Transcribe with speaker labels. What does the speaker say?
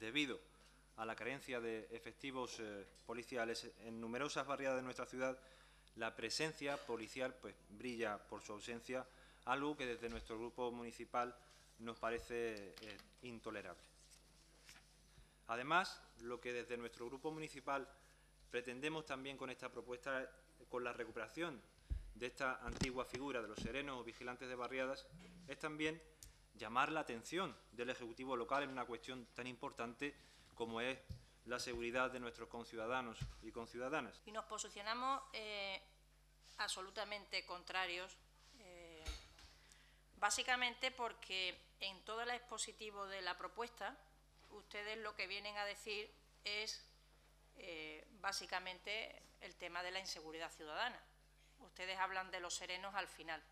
Speaker 1: debido a la carencia de efectivos eh, policiales en numerosas barriadas de nuestra ciudad, la presencia policial pues, brilla por su ausencia, algo que desde nuestro grupo municipal nos parece eh, intolerable. Además, lo que desde nuestro grupo municipal pretendemos también con esta propuesta, con la recuperación de esta antigua figura de los serenos o vigilantes de barriadas, es también llamar la atención del Ejecutivo local en una cuestión tan importante como es la seguridad de nuestros conciudadanos y conciudadanas.
Speaker 2: Y nos posicionamos eh, absolutamente contrarios, eh, básicamente porque en todo el expositivo de la propuesta, ustedes lo que vienen a decir es eh, básicamente el tema de la inseguridad ciudadana. Ustedes hablan de los serenos al final.